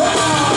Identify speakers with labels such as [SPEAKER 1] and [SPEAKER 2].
[SPEAKER 1] Yeah.